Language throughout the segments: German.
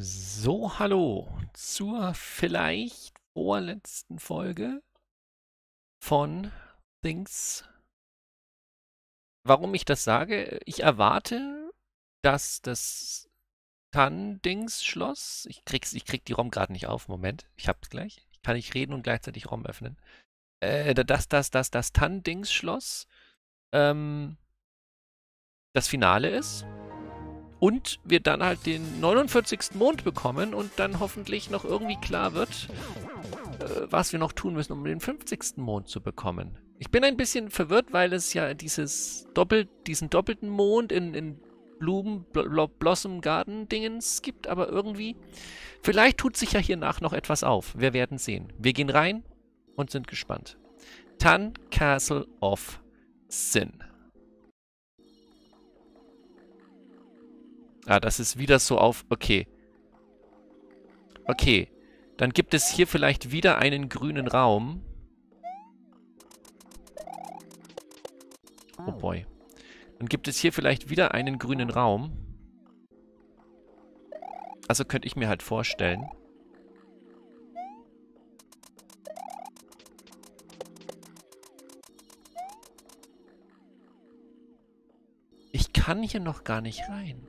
So, hallo zur vielleicht vorletzten Folge von Things. Warum ich das sage? Ich erwarte, dass das Tan-Dings-Schloss, ich, ich krieg die ROM gerade nicht auf, Moment, ich hab's gleich. Ich kann nicht reden und gleichzeitig ROM öffnen. Äh, dass das, das, das Tan-Dings-Schloss ähm, das Finale ist und wir dann halt den 49. Mond bekommen und dann hoffentlich noch irgendwie klar wird, äh, was wir noch tun müssen, um den 50. Mond zu bekommen. Ich bin ein bisschen verwirrt, weil es ja dieses Doppel, diesen doppelten Mond in, in Blumen, Bl Blossom Garden Dingens gibt, aber irgendwie, vielleicht tut sich ja hiernach noch etwas auf. Wir werden sehen. Wir gehen rein und sind gespannt. Tan Castle of Sin. Ah, das ist wieder so auf... Okay. Okay. Dann gibt es hier vielleicht wieder einen grünen Raum. Oh boy. Dann gibt es hier vielleicht wieder einen grünen Raum. Also könnte ich mir halt vorstellen. Ich kann hier noch gar nicht rein.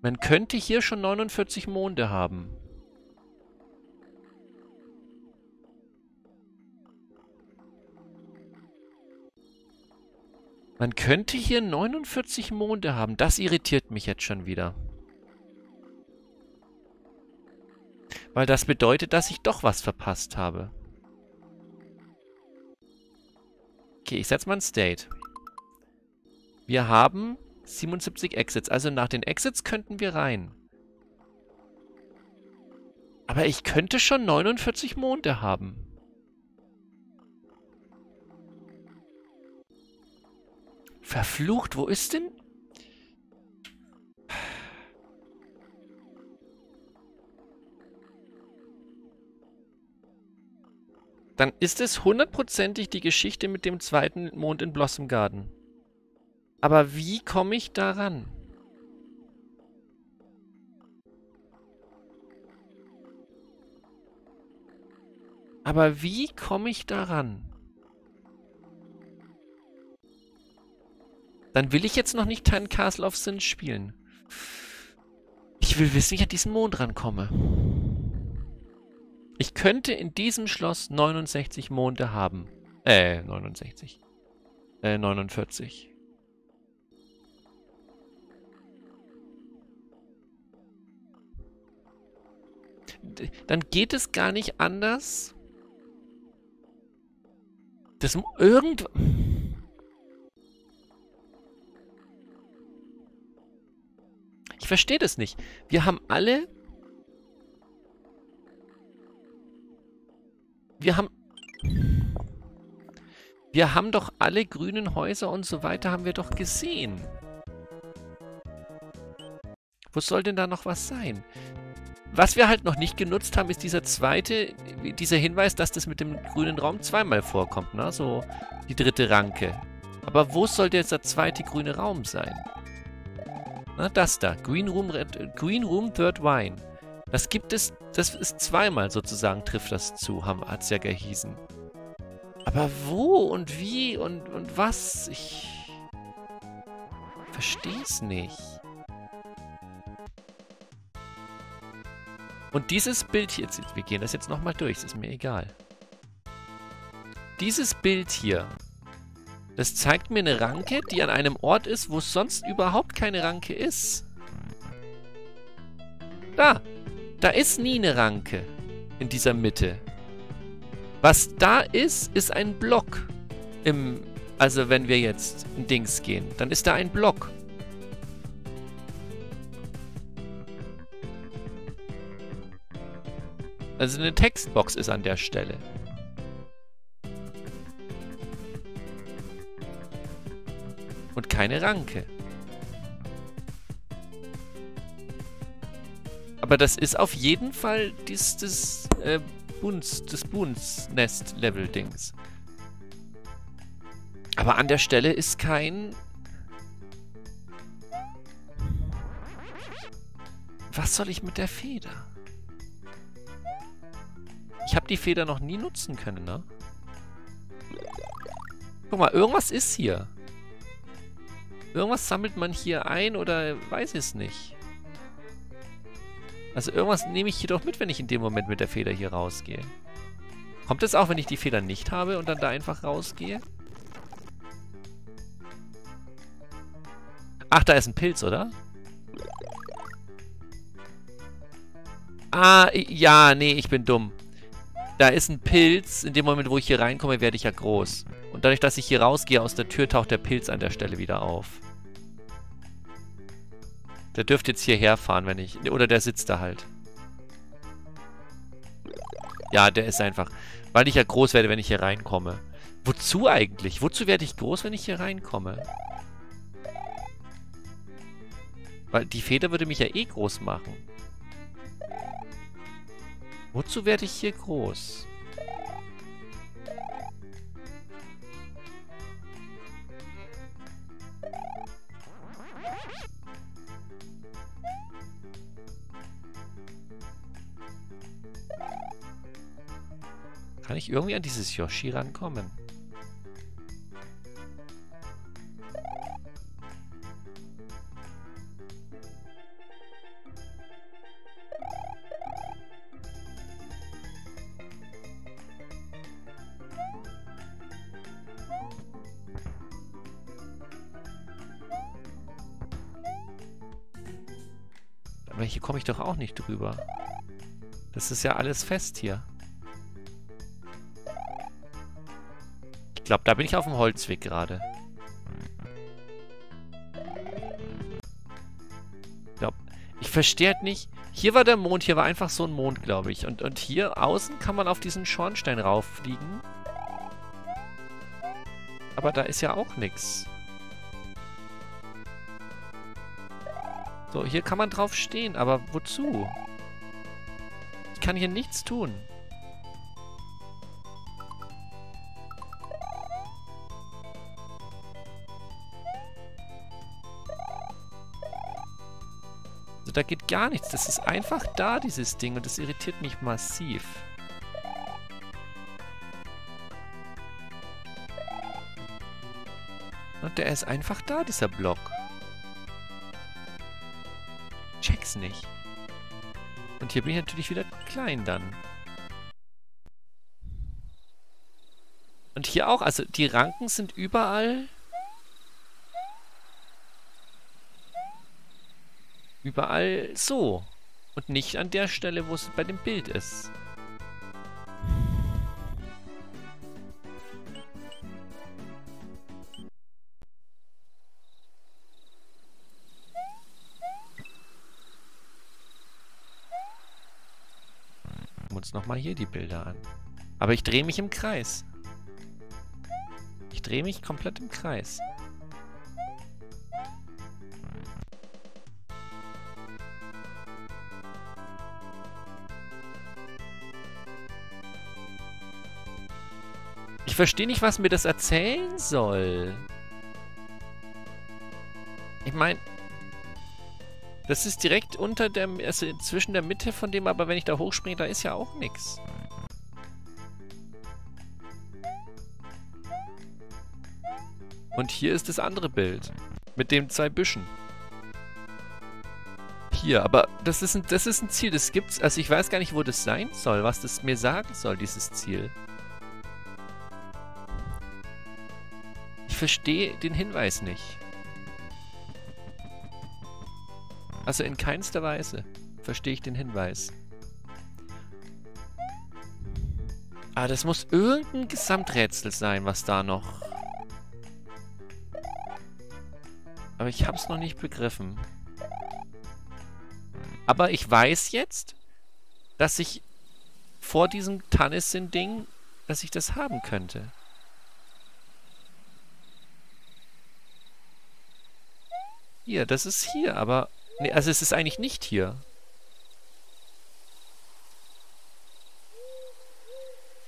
Man könnte hier schon 49 Monde haben. Man könnte hier 49 Monde haben. Das irritiert mich jetzt schon wieder. Weil das bedeutet, dass ich doch was verpasst habe. Okay, ich setze mal ein State. Wir haben 77 Exits. Also nach den Exits könnten wir rein. Aber ich könnte schon 49 Monde haben. Verflucht, wo ist denn... Dann ist es hundertprozentig die Geschichte mit dem zweiten Mond in Blossom Garden. Aber wie komme ich daran? Aber wie komme ich daran? Dann will ich jetzt noch nicht Time Castle of Sin spielen. Ich will wissen, wie ich an diesen Mond rankomme. Ich könnte in diesem Schloss 69 Monde haben. Äh, 69. Äh, 49. dann geht es gar nicht anders. Das irgend... Ich verstehe das nicht. Wir haben alle... Wir haben... Wir haben doch alle grünen Häuser und so weiter haben wir doch gesehen. Wo soll denn da noch was sein? Was wir halt noch nicht genutzt haben, ist dieser zweite, dieser Hinweis, dass das mit dem grünen Raum zweimal vorkommt, ne? So die dritte Ranke. Aber wo soll dieser zweite grüne Raum sein? Na, das da. Green Room, Red, Green Room Third Wine. Das gibt es, das ist zweimal sozusagen, trifft das zu, hat es ja gehießen. Aber wo und wie und, und was? Ich verstehe es nicht. Und dieses Bild hier, jetzt, wir gehen das jetzt nochmal durch, das ist mir egal. Dieses Bild hier, das zeigt mir eine Ranke, die an einem Ort ist, wo sonst überhaupt keine Ranke ist. Da, da ist nie eine Ranke in dieser Mitte. Was da ist, ist ein Block. Im, also wenn wir jetzt in Dings gehen, dann ist da ein Block. Also eine Textbox ist an der Stelle. Und keine Ranke. Aber das ist auf jeden Fall dies, das, äh, Buns, das Buns-Nest-Level-Dings. Aber an der Stelle ist kein Was soll ich mit der Feder? Ich habe die Feder noch nie nutzen können, ne? Guck mal, irgendwas ist hier. Irgendwas sammelt man hier ein oder weiß ich es nicht. Also irgendwas nehme ich hier doch mit, wenn ich in dem Moment mit der Feder hier rausgehe. Kommt es auch, wenn ich die Feder nicht habe und dann da einfach rausgehe? Ach, da ist ein Pilz, oder? Ah, ja, nee, ich bin dumm. Da ist ein Pilz. In dem Moment, wo ich hier reinkomme, werde ich ja groß. Und dadurch, dass ich hier rausgehe aus der Tür, taucht der Pilz an der Stelle wieder auf. Der dürfte jetzt hierher fahren, wenn ich... Oder der sitzt da halt. Ja, der ist einfach... Weil ich ja groß werde, wenn ich hier reinkomme. Wozu eigentlich? Wozu werde ich groß, wenn ich hier reinkomme? Weil die Feder würde mich ja eh groß machen. Wozu werde ich hier groß? Kann ich irgendwie an dieses Yoshi rankommen? Hier komme ich doch auch nicht drüber. Das ist ja alles fest hier. Ich glaube, da bin ich auf dem Holzweg gerade. Ich ich verstehe halt nicht. Hier war der Mond, hier war einfach so ein Mond, glaube ich. Und, und hier außen kann man auf diesen Schornstein rauffliegen. Aber da ist ja auch nichts. So, hier kann man drauf stehen, aber wozu? Ich kann hier nichts tun. Also da geht gar nichts. Das ist einfach da, dieses Ding. Und das irritiert mich massiv. Und der ist einfach da, dieser Block check's nicht. Und hier bin ich natürlich wieder klein dann. Und hier auch, also die Ranken sind überall... Überall so. Und nicht an der Stelle, wo es bei dem Bild ist. Uns nochmal hier die Bilder an. Aber ich drehe mich im Kreis. Ich drehe mich komplett im Kreis. Ich verstehe nicht, was mir das erzählen soll. Ich meine, das ist direkt unter der, also zwischen der Mitte von dem, aber wenn ich da hochspringe, da ist ja auch nichts. Und hier ist das andere Bild. Mit den zwei Büschen. Hier, aber das ist ein, das ist ein Ziel, das gibt's, also ich weiß gar nicht, wo das sein soll, was das mir sagen soll, dieses Ziel. Ich verstehe den Hinweis nicht. Also in keinster Weise verstehe ich den Hinweis. Ah, das muss irgendein Gesamträtsel sein, was da noch... Aber ich habe es noch nicht begriffen. Aber ich weiß jetzt, dass ich vor diesem Tannissin-Ding, dass ich das haben könnte. Hier, das ist hier, aber Nee, also es ist eigentlich nicht hier.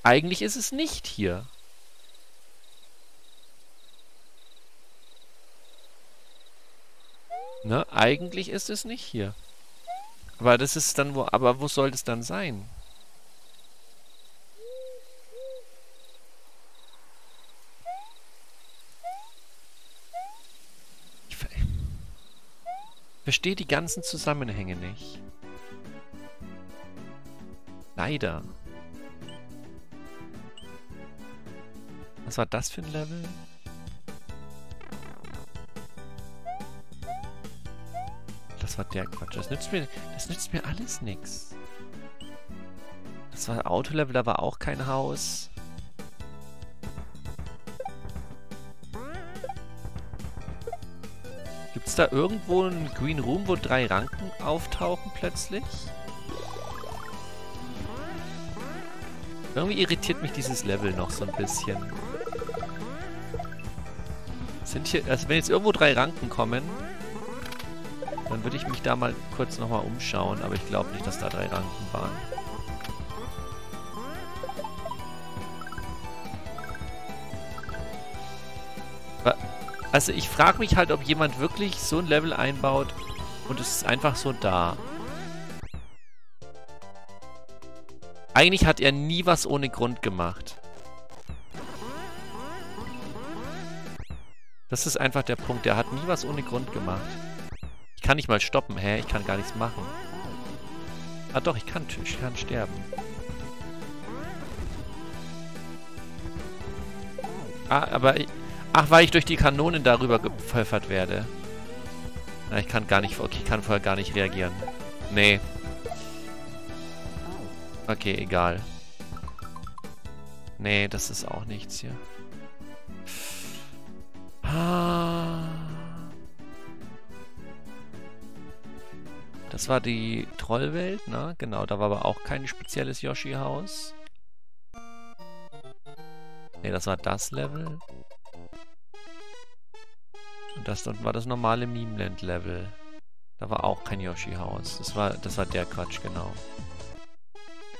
Eigentlich ist es nicht hier. Ne? Eigentlich ist es nicht hier. Aber das ist dann wo. Aber wo soll das dann sein? Verstehe die ganzen Zusammenhänge nicht. Leider. Was war das für ein Level? Das war der Quatsch. Das nützt mir, das nützt mir alles nichts. Das war Autolevel, da war auch kein Haus. Da irgendwo einen Green Room, wo drei Ranken auftauchen plötzlich? Irgendwie irritiert mich dieses Level noch so ein bisschen. Sind hier, also wenn jetzt irgendwo drei Ranken kommen, dann würde ich mich da mal kurz nochmal umschauen, aber ich glaube nicht, dass da drei Ranken waren. Also ich frage mich halt, ob jemand wirklich so ein Level einbaut und es ist einfach so da. Eigentlich hat er nie was ohne Grund gemacht. Das ist einfach der Punkt. Der hat nie was ohne Grund gemacht. Ich kann nicht mal stoppen. Hä? Ich kann gar nichts machen. Ah doch, ich kann, ich kann sterben. Ah, aber... Ich, ach, weil ich durch die Kanonen darüber gepfeffert werde. Na, ich kann gar nicht... Okay, ich kann vorher gar nicht reagieren. Nee. Okay, egal. Nee, das ist auch nichts hier. Ah. Das war die Trollwelt, ne? Genau, da war aber auch kein spezielles Yoshi-Haus. Ne, das war das Level. Und das dort war das normale Memeland-Level. Da war auch kein Yoshi-Haus. Das war, das war der Quatsch, genau.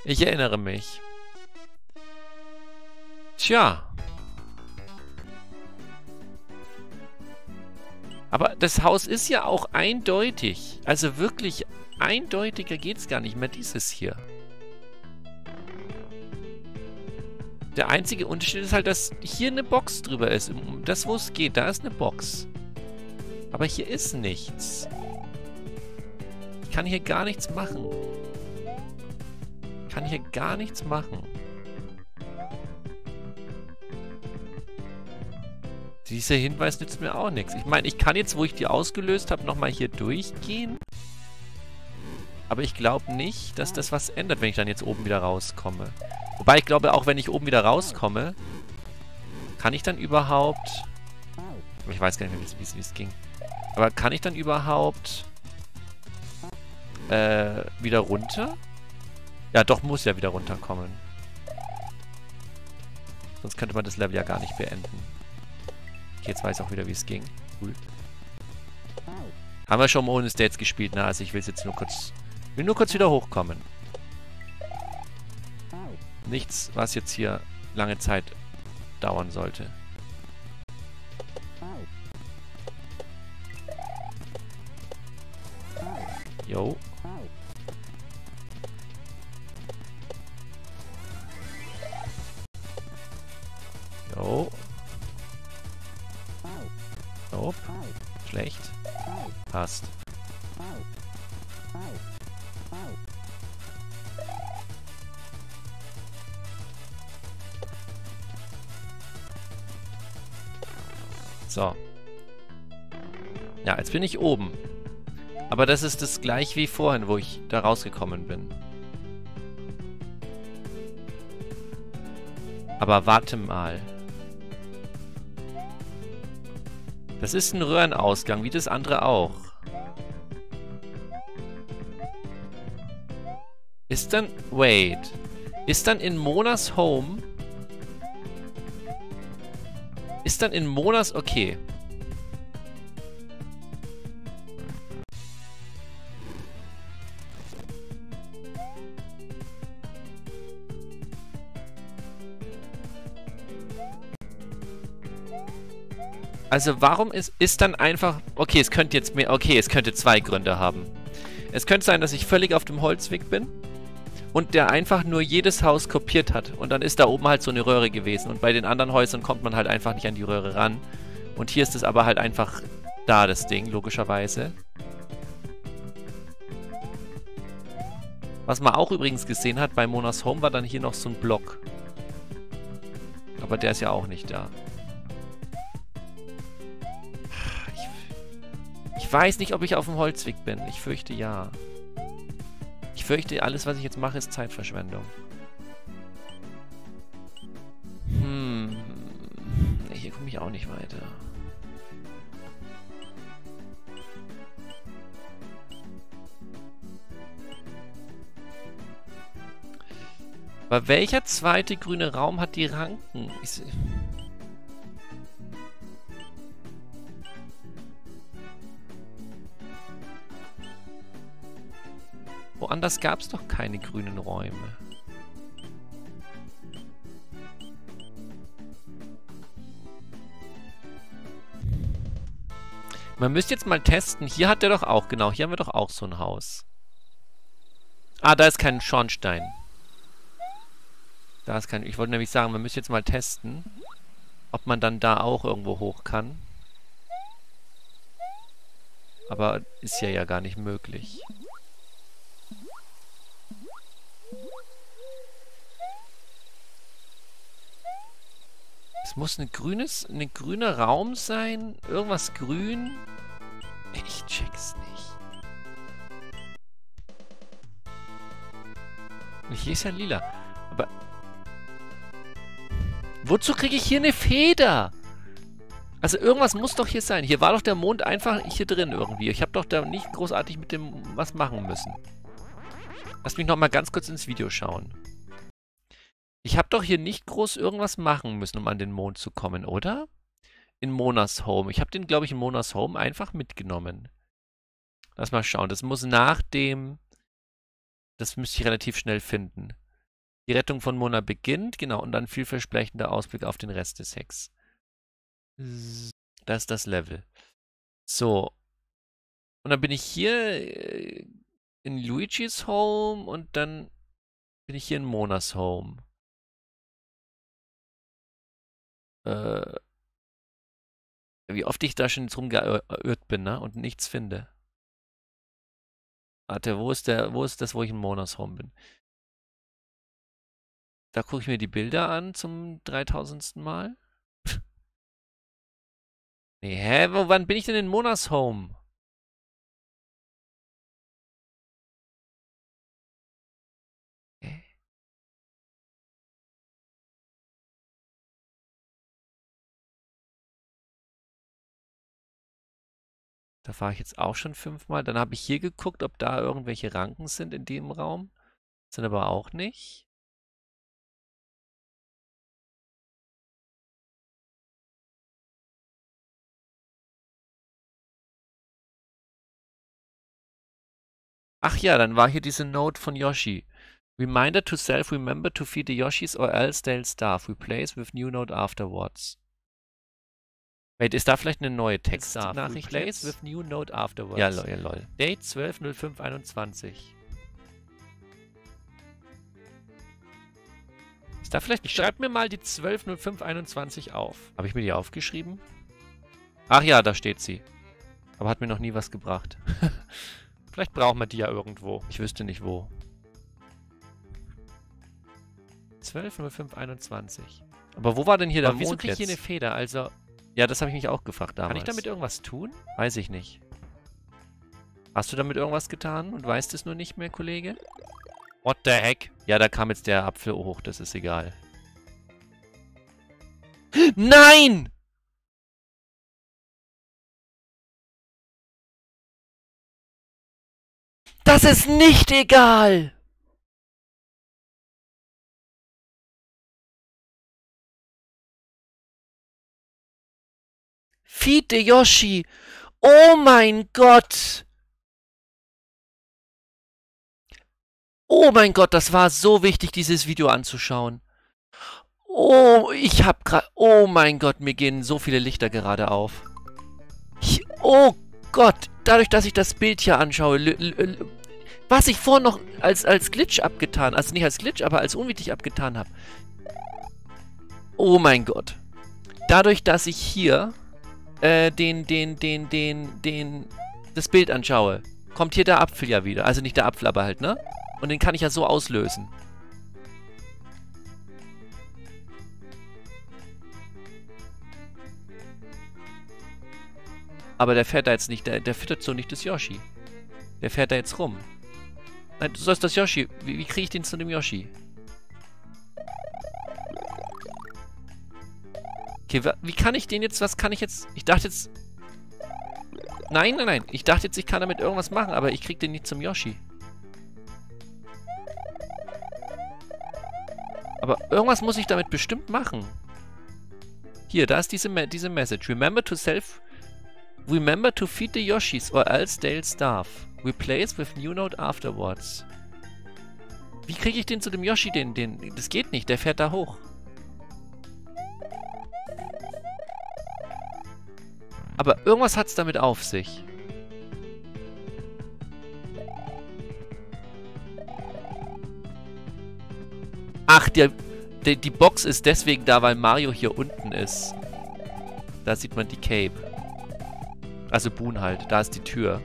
Ich erinnere mich. Tja. Aber das Haus ist ja auch eindeutig. Also wirklich eindeutiger geht's gar nicht mehr, dieses hier. Der einzige Unterschied ist halt, dass hier eine Box drüber ist. Das, wo es geht, da ist eine Box. Aber hier ist nichts. Ich kann hier gar nichts machen. Ich kann hier gar nichts machen. Dieser Hinweis nützt mir auch nichts. Ich meine, ich kann jetzt, wo ich die ausgelöst habe, nochmal hier durchgehen. Aber ich glaube nicht, dass das was ändert, wenn ich dann jetzt oben wieder rauskomme. Wobei ich glaube, auch wenn ich oben wieder rauskomme, kann ich dann überhaupt... Ich weiß gar nicht mehr, wie es ging. Aber kann ich dann überhaupt äh, wieder runter? Ja, doch, muss ja wieder runterkommen. Sonst könnte man das Level ja gar nicht beenden. Jetzt weiß ich auch wieder, wie es ging. Cool. Haben wir schon ohne States gespielt, ne? Also ich will jetzt nur kurz... will nur kurz wieder hochkommen. Nichts, was jetzt hier lange Zeit dauern sollte. Jo. Jo. Nope. Schlecht. Passt. So. Ja, jetzt bin ich oben. Aber das ist das gleich wie vorhin, wo ich da rausgekommen bin. Aber warte mal. Das ist ein Röhrenausgang, wie das andere auch. Ist dann... Wait. Ist dann in Monas Home... Ist dann in Monas... Okay. Also warum ist, ist dann einfach... Okay, es könnte jetzt mehr... Okay, es könnte zwei Gründe haben. Es könnte sein, dass ich völlig auf dem Holzweg bin und der einfach nur jedes Haus kopiert hat. Und dann ist da oben halt so eine Röhre gewesen. Und bei den anderen Häusern kommt man halt einfach nicht an die Röhre ran. Und hier ist es aber halt einfach da, das Ding, logischerweise. Was man auch übrigens gesehen hat bei Monas Home, war dann hier noch so ein Block. Aber der ist ja auch nicht da. Ich, weiß nicht, ob ich auf dem Holzweg bin. Ich fürchte ja. Ich fürchte, alles, was ich jetzt mache, ist Zeitverschwendung. Hm. Hier komme ich auch nicht weiter. Aber welcher zweite grüne Raum hat die Ranken? Ich, Woanders gab es doch keine grünen Räume. Man müsste jetzt mal testen. Hier hat der doch auch, genau, hier haben wir doch auch so ein Haus. Ah, da ist kein Schornstein. Da ist kein... Ich wollte nämlich sagen, man müsste jetzt mal testen, ob man dann da auch irgendwo hoch kann. Aber ist ja ja gar nicht möglich. Es muss ein grünes, ein grüner Raum sein. Irgendwas grün. Ich check's nicht. Und hier ist ja lila. Aber... Wozu kriege ich hier eine Feder? Also irgendwas muss doch hier sein. Hier war doch der Mond einfach hier drin irgendwie. Ich habe doch da nicht großartig mit dem was machen müssen. Lass mich nochmal ganz kurz ins Video schauen. Ich habe doch hier nicht groß irgendwas machen müssen, um an den Mond zu kommen, oder? In Monas Home. Ich habe den, glaube ich, in Monas Home einfach mitgenommen. Lass mal schauen. Das muss nach dem... Das müsste ich relativ schnell finden. Die Rettung von Mona beginnt, genau, und dann vielversprechender Ausblick auf den Rest des Hacks. Das ist das Level. So. Und dann bin ich hier äh, in Luigi's Home und dann bin ich hier in Monas Home. Äh, wie oft ich da schon jetzt rumgeirrt bin, ne? Und nichts finde. Warte, wo ist der, wo ist das, wo ich in Monas Home bin? Da gucke ich mir die Bilder an zum 3000. Mal. nee, hä? Wo, wann bin ich denn in Monas Da war ich jetzt auch schon fünfmal. Dann habe ich hier geguckt, ob da irgendwelche Ranken sind in dem Raum. Sind aber auch nicht. Ach ja, dann war hier diese Note von Yoshi. Reminder to self, remember to feed the Yoshis or else they'll starve. Replace with new note afterwards. Wait, ist da vielleicht eine neue Textnachricht? Replace with new note afterwards. Ja, lol, ja, lol. Date 12.05.21. Ist da vielleicht... Schreibt mir mal die 12.05.21 auf. Habe ich mir die aufgeschrieben? Ach ja, da steht sie. Aber hat mir noch nie was gebracht. vielleicht brauchen wir die ja irgendwo. Ich wüsste nicht wo. 12.05.21. Aber wo war denn hier Aber der Mond wieso krieg ich hier eine Feder? Also... Ja, das habe ich mich auch gefragt damals. Kann ich damit irgendwas tun? Weiß ich nicht. Hast du damit irgendwas getan und weißt es nur nicht mehr, Kollege? What the heck? Ja, da kam jetzt der Apfel hoch, das ist egal. Nein! Das ist nicht egal! The Yoshi. Oh mein Gott. Oh mein Gott, das war so wichtig, dieses Video anzuschauen. Oh, ich hab gerade... Oh mein Gott, mir gehen so viele Lichter gerade auf. Ich, oh Gott, dadurch, dass ich das Bild hier anschaue, Was ich vorhin noch als, als Glitch abgetan, also nicht als Glitch, aber als unwichtig abgetan habe. Oh mein Gott. Dadurch, dass ich hier äh, den, den, den, den, den, das Bild anschaue, kommt hier der Apfel ja wieder. Also nicht der Apfel, aber halt, ne? Und den kann ich ja so auslösen. Aber der fährt da jetzt nicht, der, der füttert so nicht das Yoshi. Der fährt da jetzt rum. Nein, du sollst das Yoshi. Wie, wie kriege ich den zu dem Yoshi? Okay, wie kann ich den jetzt, was kann ich jetzt... Ich dachte jetzt... Nein, nein, nein. Ich dachte jetzt, ich kann damit irgendwas machen, aber ich krieg den nicht zum Yoshi. Aber irgendwas muss ich damit bestimmt machen. Hier, da ist diese, diese Message. Remember to self... Remember to feed the Yoshis or else they'll starve. Replace with new note afterwards. Wie kriege ich den zu dem Yoshi? Den, den, das geht nicht, der fährt da hoch. Aber irgendwas hat es damit auf sich. Ach, der, der, die Box ist deswegen da, weil Mario hier unten ist. Da sieht man die Cape. Also Boon halt. Da ist die Tür.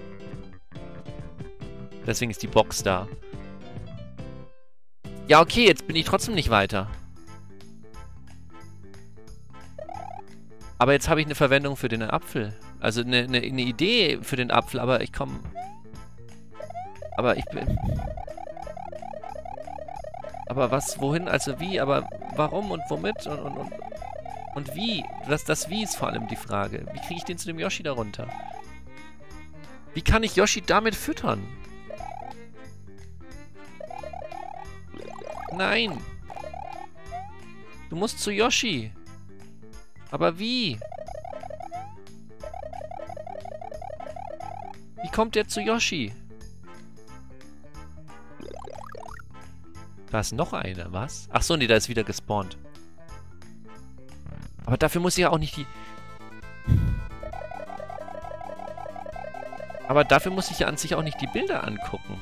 Deswegen ist die Box da. Ja, okay, jetzt bin ich trotzdem nicht weiter. Aber jetzt habe ich eine Verwendung für den Apfel. Also eine, eine, eine Idee für den Apfel, aber ich komme... Aber ich bin... Aber was, wohin, also wie, aber warum und womit und, und, und, und wie? Das, das Wie ist vor allem die Frage. Wie kriege ich den zu dem Yoshi darunter? Wie kann ich Yoshi damit füttern? Nein! Du musst zu Yoshi. Aber wie? Wie kommt der zu Yoshi? Da ist noch einer, was? Ach so, nee, da ist wieder gespawnt. Aber dafür muss ich ja auch nicht die... Aber dafür muss ich ja an sich auch nicht die Bilder angucken.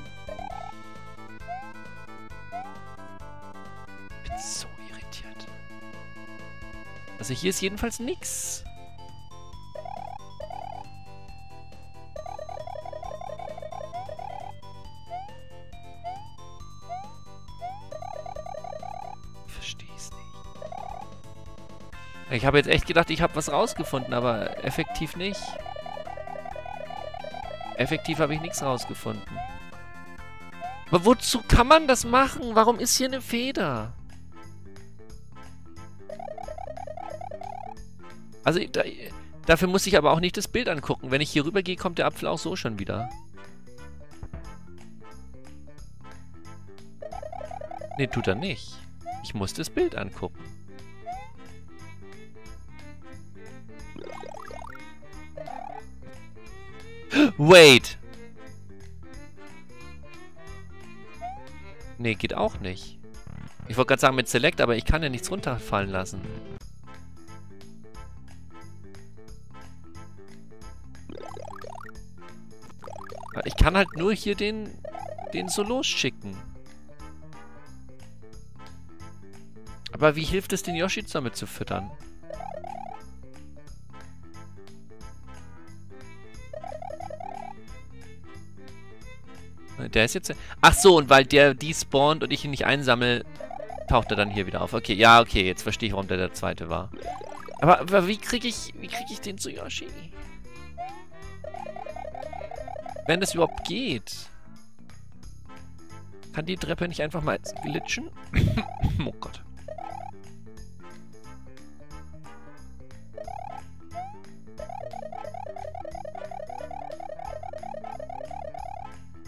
Also hier ist jedenfalls nichts. Ich verstehe es nicht. Ich habe jetzt echt gedacht, ich habe was rausgefunden, aber effektiv nicht. Effektiv habe ich nichts rausgefunden. Aber wozu kann man das machen? Warum ist hier eine Feder? Also da, dafür muss ich aber auch nicht das Bild angucken. Wenn ich hier rüber gehe, kommt der Apfel auch so schon wieder. Ne, tut er nicht. Ich muss das Bild angucken. Wait! Ne, geht auch nicht. Ich wollte gerade sagen mit Select, aber ich kann ja nichts runterfallen lassen. Ich kann halt nur hier den, den so losschicken. Aber wie hilft es den Yoshi damit zu füttern? Der ist jetzt... Ach so, und weil der die spawnt und ich ihn nicht einsammle, taucht er dann hier wieder auf. Okay, ja, okay, jetzt verstehe ich, warum der der zweite war. Aber, aber wie kriege ich, wie krieg ich den zu Yoshi? Wenn das überhaupt geht. Kann die Treppe nicht einfach mal glitschen? oh Gott.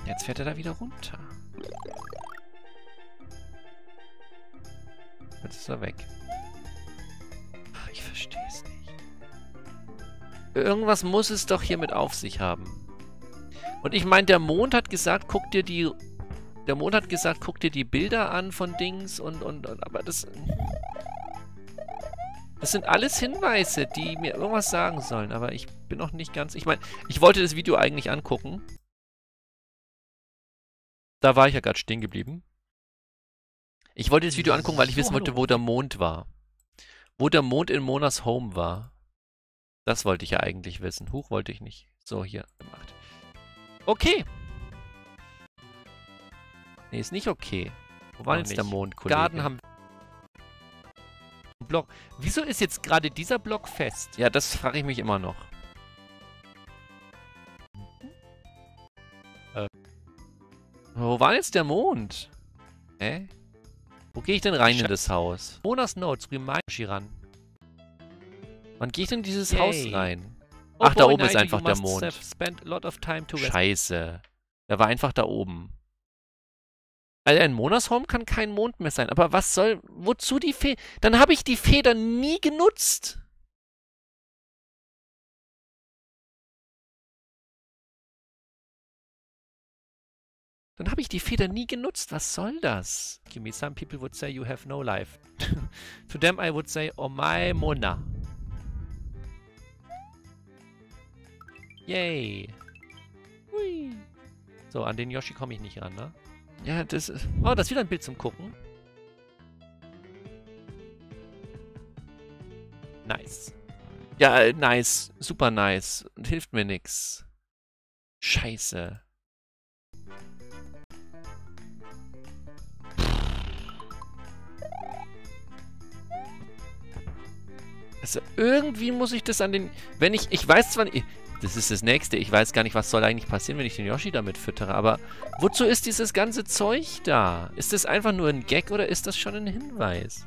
Jetzt fährt er da wieder runter. Jetzt ist er weg. Ach, ich verstehe es nicht. Irgendwas muss es doch hier mit auf sich haben. Und ich meine, der Mond hat gesagt, guck dir die... Der Mond hat gesagt, guck dir die Bilder an von Dings und, und, und aber das... Das sind alles Hinweise, die mir irgendwas sagen sollen, aber ich bin noch nicht ganz... Ich meine, ich wollte das Video eigentlich angucken. Da war ich ja gerade stehen geblieben. Ich wollte das Video angucken, weil ich wissen wollte, wo der Mond war. Wo der Mond in Monas Home war. Das wollte ich ja eigentlich wissen. Huch, wollte ich nicht. So, hier gemacht. Okay. Nee, ist nicht okay. Wo war jetzt der. Mond, Kollege? Garten haben Block. Wieso ist jetzt gerade dieser Block fest? Ja, das frage ich mich immer noch. Äh. Wo war jetzt der Mond? Hä? Wo gehe ich denn rein in Sche- das Haus? Monas Notes, Remind Shiran. Wann gehe ich denn in dieses Yay. Haus rein? Oh Ach, da oben ist einfach der Mond. Scheiße. Der war einfach da oben. Also ein Monashome kann kein Mond mehr sein. Aber was soll... Wozu die Fee... Dann habe ich die Feder nie genutzt. Dann habe ich die Feder nie genutzt. Was soll das? Me, some people would say you have no life. to them I would say, oh my Mona. Yay. Hui. So, an den Yoshi komme ich nicht ran, ne? Ja, das ist... Oh, das ist wieder ein Bild zum Gucken. Nice. Ja, äh, nice. Super nice. Und hilft mir nix. Scheiße. Also irgendwie muss ich das an den... Wenn ich... Ich weiß zwar nicht... Das ist das Nächste. Ich weiß gar nicht, was soll eigentlich passieren, wenn ich den Yoshi damit füttere. Aber wozu ist dieses ganze Zeug da? Ist das einfach nur ein Gag oder ist das schon ein Hinweis?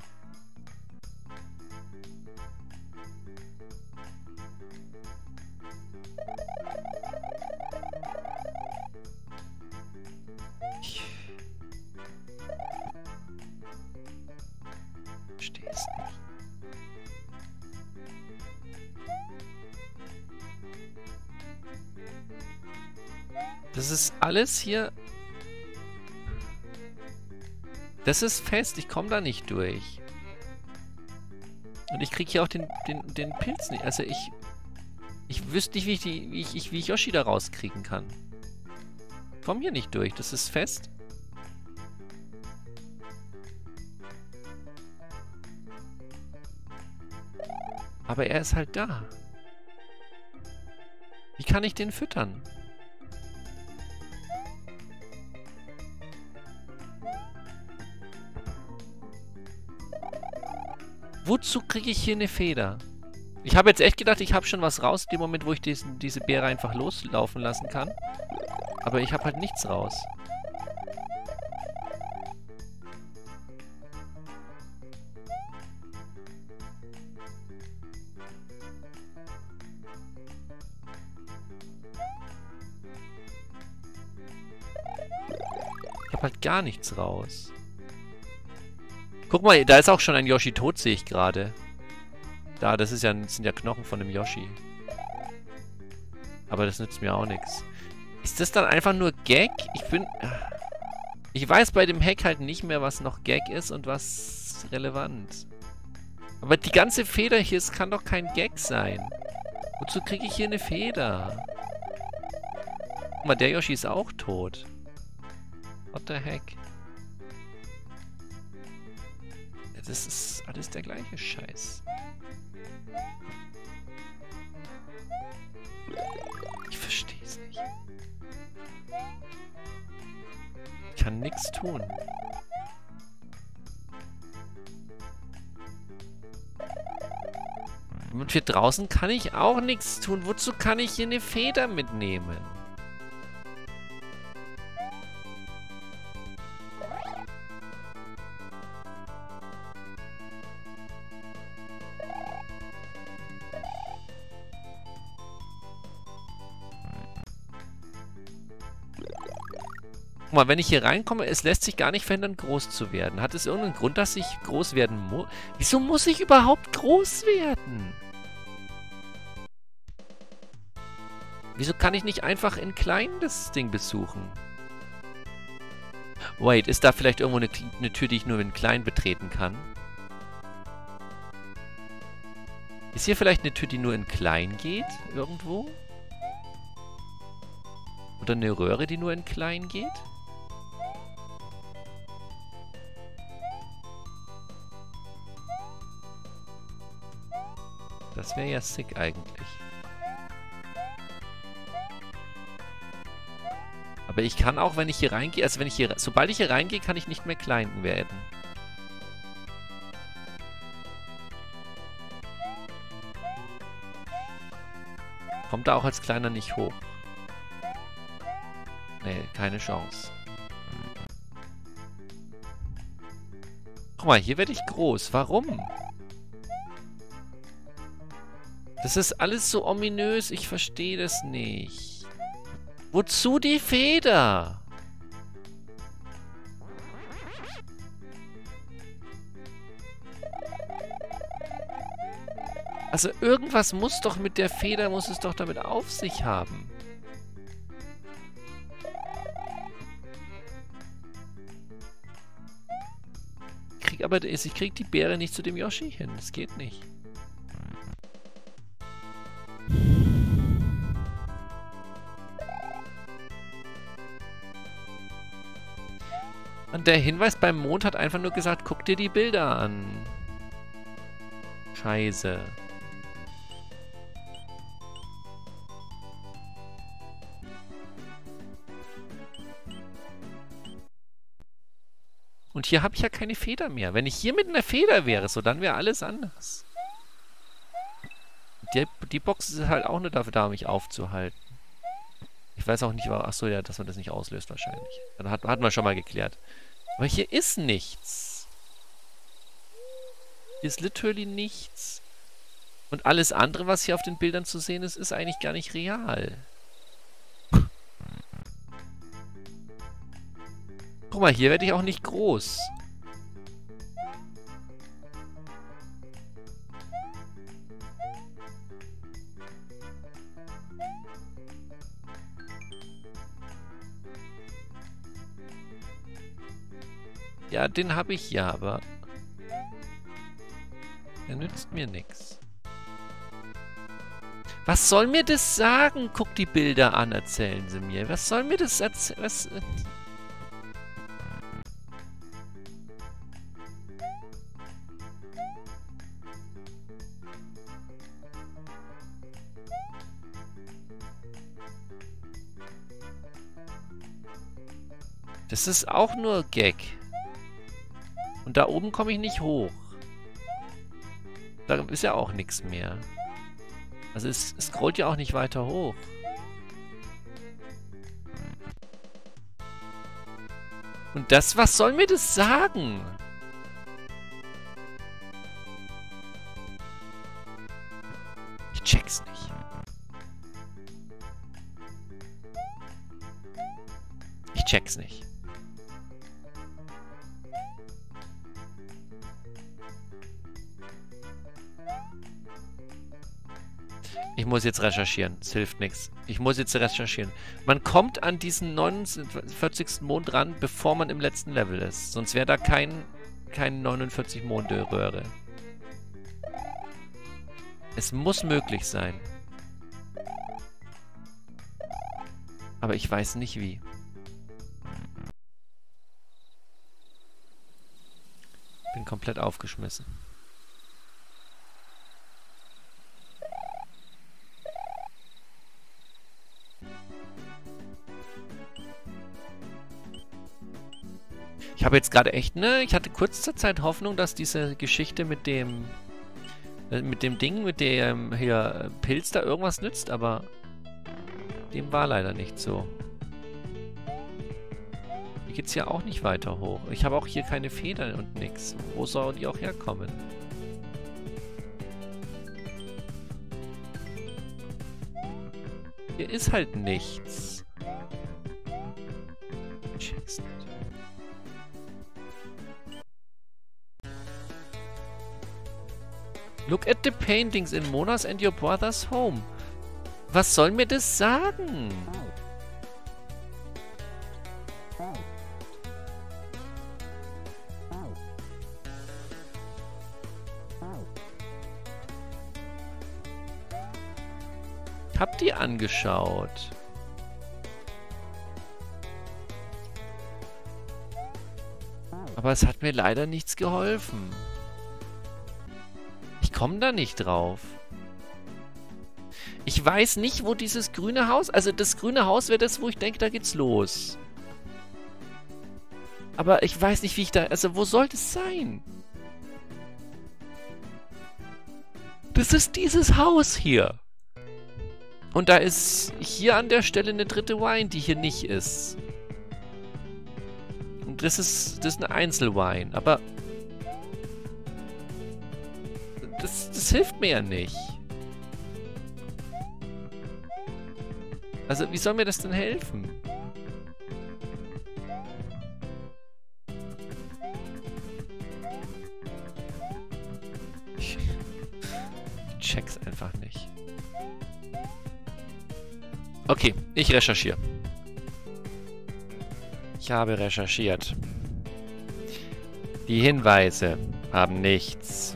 Das ist alles hier... Das ist fest, ich komme da nicht durch. Und ich kriege hier auch den, den, den Pilz nicht. Also ich... Ich wüsste nicht, wie ich, die, wie, ich, wie ich Yoshi da rauskriegen kann. Ich komme hier nicht durch, das ist fest. Aber er ist halt da. Wie kann ich den füttern? Wozu kriege ich hier eine Feder? Ich habe jetzt echt gedacht, ich habe schon was raus, in dem Moment, wo ich diesen, diese Beere einfach loslaufen lassen kann. Aber ich habe halt nichts raus. Ich habe halt gar nichts raus. Guck mal, da ist auch schon ein Yoshi tot, sehe ich gerade. Da, das ist ja, sind ja Knochen von dem Yoshi. Aber das nützt mir auch nichts. Ist das dann einfach nur Gag? Ich bin... Ich weiß bei dem Hack halt nicht mehr, was noch Gag ist und was relevant. Aber die ganze Feder hier, es kann doch kein Gag sein. Wozu kriege ich hier eine Feder? Guck mal, der Yoshi ist auch tot. What the heck? Das ist alles der gleiche Scheiß. Ich verstehe es nicht. Ich kann nichts tun. Und hier draußen kann ich auch nichts tun. Wozu kann ich hier eine Feder mitnehmen? Mal, wenn ich hier reinkomme, es lässt sich gar nicht verhindern, groß zu werden. Hat es irgendeinen Grund, dass ich groß werden muss? Wieso muss ich überhaupt groß werden? Wieso kann ich nicht einfach in klein das Ding besuchen? Wait, ist da vielleicht irgendwo eine, eine Tür, die ich nur in klein betreten kann? Ist hier vielleicht eine Tür, die nur in klein geht? Irgendwo? Oder eine Röhre, die nur in klein geht? Das wäre ja sick eigentlich. Aber ich kann auch, wenn ich hier reingehe, also wenn ich hier, sobald ich hier reingehe, kann ich nicht mehr klein werden. Kommt da auch als Kleiner nicht hoch. Nee, keine Chance. Guck mal, hier werde ich groß. Warum? Das ist alles so ominös. Ich verstehe das nicht. Wozu die Feder? Also irgendwas muss doch mit der Feder, muss es doch damit auf sich haben. Ich krieg aber, ich krieg die Beere nicht zu dem Yoshi hin. Das geht nicht. Der Hinweis beim Mond hat einfach nur gesagt, guck dir die Bilder an. Scheiße. Und hier habe ich ja keine Feder mehr. Wenn ich hier mit einer Feder wäre, so dann wäre alles anders. Die, die Box ist halt auch nur dafür da, mich aufzuhalten. Ich weiß auch nicht, achso, ja, dass man das nicht auslöst wahrscheinlich. Dann hat, hat man schon mal geklärt. Aber hier ist nichts. Hier ist literally nichts. Und alles andere, was hier auf den Bildern zu sehen ist, ist eigentlich gar nicht real. Guck mal, hier werde ich auch nicht groß. Den habe ich ja, aber... Der nützt mir nichts. Was soll mir das sagen? Guck die Bilder an, erzählen sie mir. Was soll mir das erzählen? Was... Das ist auch nur Gag. Und da oben komme ich nicht hoch. Da ist ja auch nichts mehr. Also es, scrollt ja auch nicht weiter hoch. Und das, was soll mir das sagen? Ich check's nicht. Ich check's nicht. Ich muss jetzt recherchieren. Es hilft nichts. Ich muss jetzt recherchieren. Man kommt an diesen 49. Mond ran, bevor man im letzten Level ist. Sonst wäre da kein, kein 49 Monde Röhre. Es muss möglich sein. Aber ich weiß nicht wie. Bin komplett aufgeschmissen. Ich habe jetzt gerade echt, ne, ich hatte kurz zur Zeit Hoffnung, dass diese Geschichte mit dem, äh, mit dem Ding, mit dem hier Pilz da irgendwas nützt, aber dem war leider nicht so. Hier geht's ja auch nicht weiter hoch. Ich habe auch hier keine Federn und nix. Wo soll die auch herkommen? Hier ist halt nichts. Check's nicht. Look at the paintings in Mona's and your brother's home. Was soll mir das sagen? Ich hab die angeschaut. Aber es hat mir leider nichts geholfen komme da nicht drauf. Ich weiß nicht, wo dieses grüne Haus... Also das grüne Haus wäre das, wo ich denke, da geht's los. Aber ich weiß nicht, wie ich da... Also wo sollte es sein? Das ist dieses Haus hier. Und da ist hier an der Stelle eine dritte Wine, die hier nicht ist. Und das ist, das ist eine Einzelwine. Aber das, hilft mir ja nicht. Also, wie soll mir das denn helfen? Ich check's einfach nicht. Okay, ich recherchiere. Ich habe recherchiert. Die Hinweise haben nichts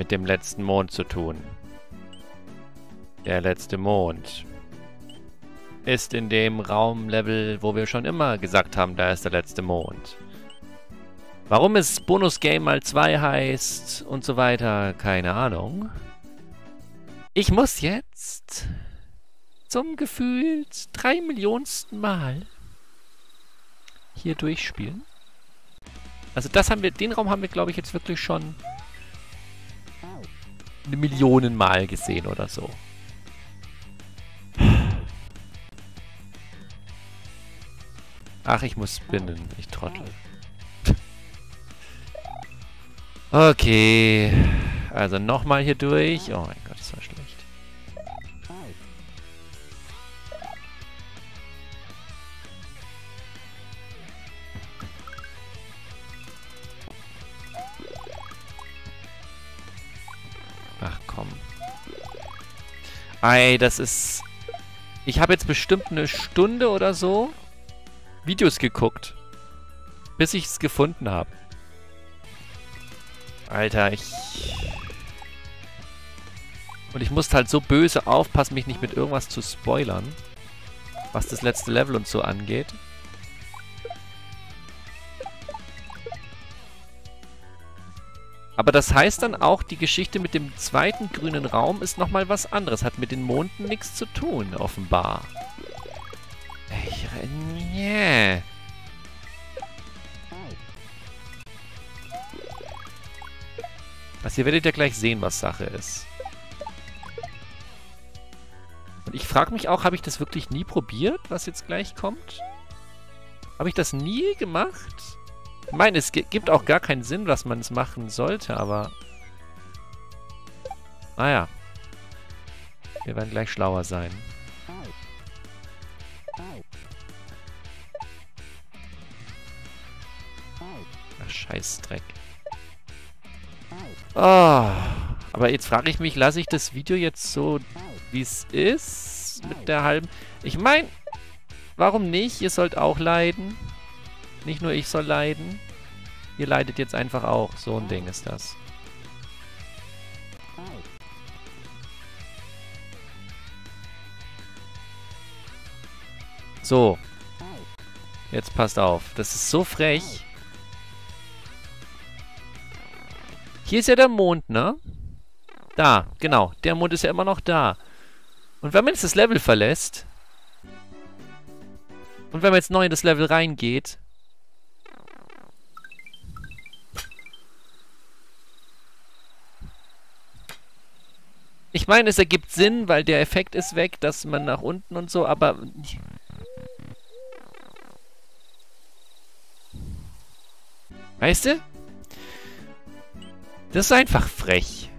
mit dem letzten Mond zu tun. Der letzte Mond ist in dem Raumlevel, wo wir schon immer gesagt haben, da ist der letzte Mond. Warum es Bonus Game mal 2 heißt und so weiter, keine Ahnung. Ich muss jetzt zum gefühlt drei Millionsten Mal hier durchspielen. Also das haben wir, den Raum haben wir, glaube ich, jetzt wirklich schon eine Million Mal gesehen oder so. Ach, ich muss spinnen, ich trottel. Okay. Also nochmal hier durch. Oh mein Gott, Ei, das ist... Ich habe jetzt bestimmt eine Stunde oder so Videos geguckt. Bis ich es gefunden habe. Alter, ich... Und ich musste halt so böse aufpassen, mich nicht mit irgendwas zu spoilern. Was das letzte Level und so angeht. Aber das heißt dann auch, die Geschichte mit dem zweiten grünen Raum ist nochmal was anderes. Hat mit den Monden nichts zu tun, offenbar. Ich, yeah. Also ihr werdet ja gleich sehen, was Sache ist. Und ich frage mich auch, habe ich das wirklich nie probiert, was jetzt gleich kommt? Habe ich das nie gemacht? Ich meine, es gibt auch gar keinen Sinn, dass man es machen sollte, aber... Naja. Ah Wir werden gleich schlauer sein. Ach, Scheißdreck. Oh, aber jetzt frage ich mich, lasse ich das Video jetzt so, wie es ist? Mit der halben... Ich meine, warum nicht? Ihr sollt auch leiden. Nicht nur ich soll leiden. Ihr leidet jetzt einfach auch. So ein Ding ist das. So. Jetzt passt auf. Das ist so frech. Hier ist ja der Mond, ne? Da, genau. Der Mond ist ja immer noch da. Und wenn man jetzt das Level verlässt... Und wenn man jetzt neu in das Level reingeht, Ich meine, es ergibt Sinn, weil der Effekt ist weg, dass man nach unten und so, aber... Weißt du? Das ist einfach frech.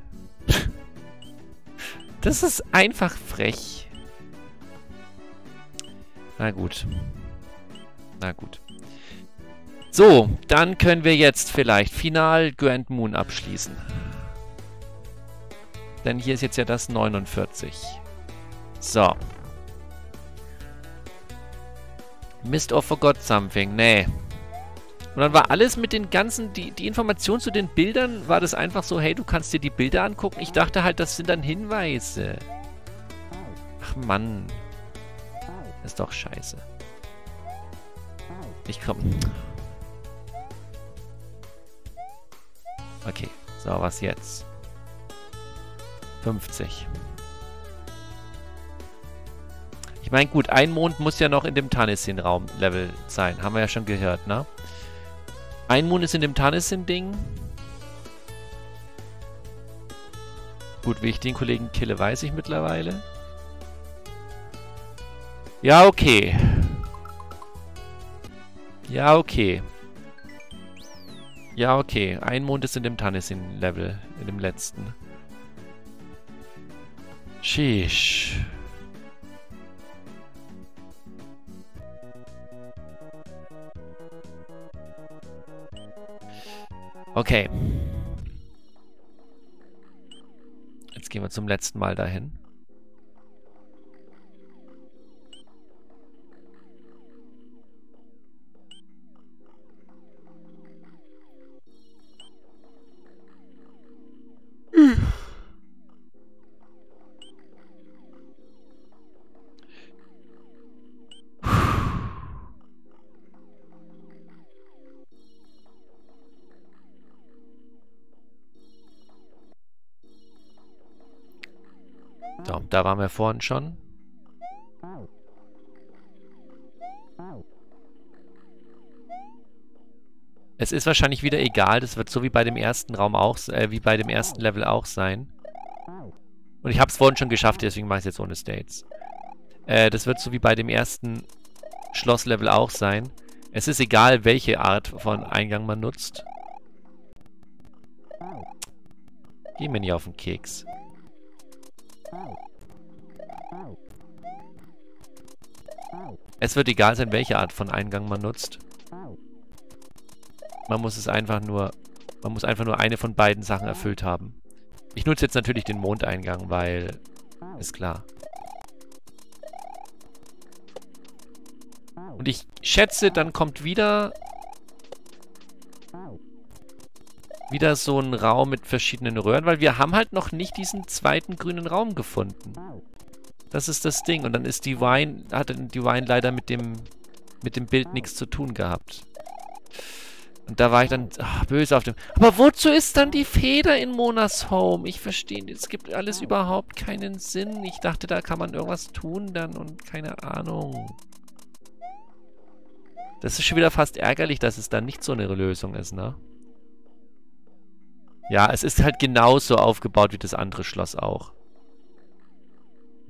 Das ist einfach frech. Na gut. Na gut. So, dann können wir jetzt vielleicht final Grand Moon abschließen. Denn hier ist jetzt ja das 49. So. Mist or forgot something. Nee. Und dann war alles mit den ganzen, die, die Information zu den Bildern, war das einfach so, hey, du kannst dir die Bilder angucken. Ich dachte halt, das sind dann Hinweise. Ach Mann. Ist doch scheiße. Ich komm. Okay. So, was jetzt? 50. Ich meine, gut, ein Mond muss ja noch in dem Tannisin-Raum-Level sein. Haben wir ja schon gehört, ne? Ein Mond ist in dem Tannisin-Ding. Gut, wie ich den Kollegen kille, weiß ich mittlerweile. Ja, okay. Ja, okay. Ja, okay. Ein Mond ist in dem Tannisin-Level, in dem letzten. Sheesh. Okay. Jetzt gehen wir zum letzten Mal dahin. Waren wir vorhin schon. Es ist wahrscheinlich wieder egal, das wird so wie bei dem ersten Raum auch, äh, wie bei dem ersten Level auch sein. Und ich habe es vorhin schon geschafft, deswegen mache ich es jetzt ohne States. Äh, das wird so wie bei dem ersten Schlosslevel auch sein. Es ist egal, welche Art von Eingang man nutzt. Geh mir nicht auf den Keks. Es wird egal sein, welche Art von Eingang man nutzt. Man muss es einfach nur, man muss einfach nur eine von beiden Sachen erfüllt haben. Ich nutze jetzt natürlich den Mondeingang, weil, ist klar. Und ich schätze, dann kommt wieder wieder so ein Raum mit verschiedenen Röhren, weil wir haben halt noch nicht diesen zweiten grünen Raum gefunden. Das ist das Ding. Und dann ist Divine, hatte Divine leider mit dem, mit dem Bild nichts zu tun gehabt. Und da war ich dann ach, böse auf dem... Aber wozu ist dann die Feder in Monas Home? Ich verstehe, es gibt alles überhaupt keinen Sinn. Ich dachte, da kann man irgendwas tun dann und keine Ahnung. Das ist schon wieder fast ärgerlich, dass es dann nicht so eine Lösung ist, ne? Ja, es ist halt genauso aufgebaut wie das andere Schloss auch.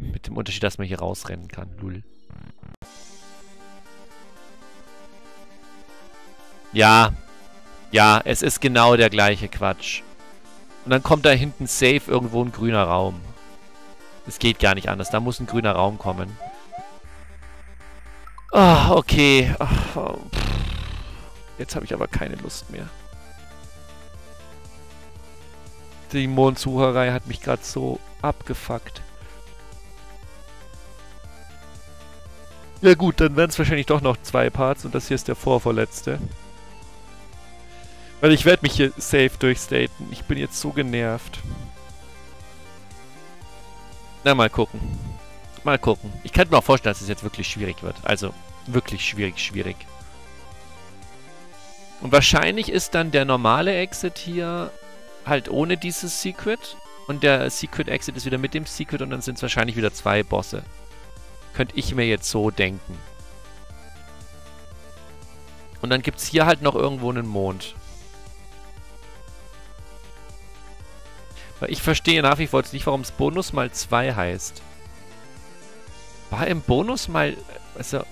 Mit dem Unterschied, dass man hier rausrennen kann. Lul. Ja. Ja, es ist genau der gleiche Quatsch. Und dann kommt da hinten safe irgendwo ein grüner Raum. Es geht gar nicht anders. Da muss ein grüner Raum kommen. Ah, oh, okay. Oh, Jetzt habe ich aber keine Lust mehr. Die Mondsucherei hat mich gerade so abgefuckt. Ja gut, dann werden es wahrscheinlich doch noch zwei Parts und das hier ist der vorvorletzte. Weil ich werde mich hier safe durchstaten. Ich bin jetzt so genervt. Na, mal gucken. Mal gucken. Ich könnte mir auch vorstellen, dass es jetzt wirklich schwierig wird. Also, wirklich schwierig, schwierig. Und wahrscheinlich ist dann der normale Exit hier halt ohne dieses Secret. Und der Secret Exit ist wieder mit dem Secret und dann sind es wahrscheinlich wieder zwei Bosse. Könnte ich mir jetzt so denken. Und dann gibt es hier halt noch irgendwo einen Mond. Weil ich verstehe nach wie vor nicht, warum es Bonus mal 2 heißt. War im Bonus mal... Also...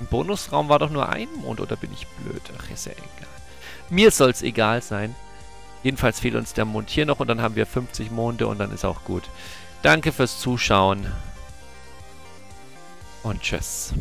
Im Bonusraum war doch nur ein Mond, oder bin ich blöd? Ach, ist ja egal. Mir soll es egal sein. Jedenfalls fehlt uns der Mond hier noch und dann haben wir 50 Monde und dann ist auch gut. Danke fürs Zuschauen und tschüss.